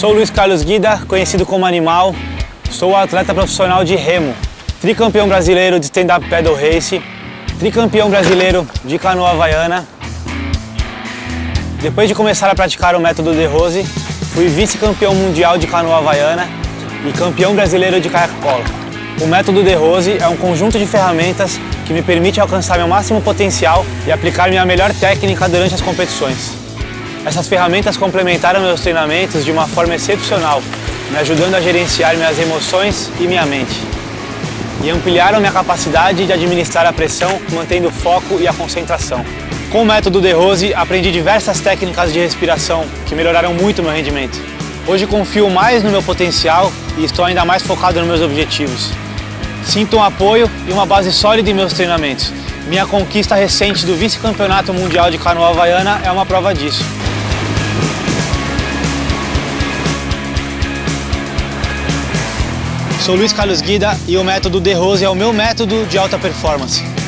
Sou Luiz Carlos Guida, conhecido como Animal. Sou atleta profissional de remo, tricampeão brasileiro de stand-up paddle race, tricampeão brasileiro de canoa havaiana. Depois de começar a praticar o método de Rose, fui vice-campeão mundial de canoa havaiana e campeão brasileiro de caiaque-polo. O método de Rose é um conjunto de ferramentas que me permite alcançar meu máximo potencial e aplicar minha melhor técnica durante as competições. Essas ferramentas complementaram meus treinamentos de uma forma excepcional, me ajudando a gerenciar minhas emoções e minha mente. E ampliaram minha capacidade de administrar a pressão, mantendo o foco e a concentração. Com o método De Rose, aprendi diversas técnicas de respiração que melhoraram muito meu rendimento. Hoje confio mais no meu potencial e estou ainda mais focado nos meus objetivos. Sinto um apoio e uma base sólida em meus treinamentos. Minha conquista recente do vice-campeonato mundial de canoa havaiana é uma prova disso. Sou Luiz Carlos Guida e o método De Rose é o meu método de alta performance.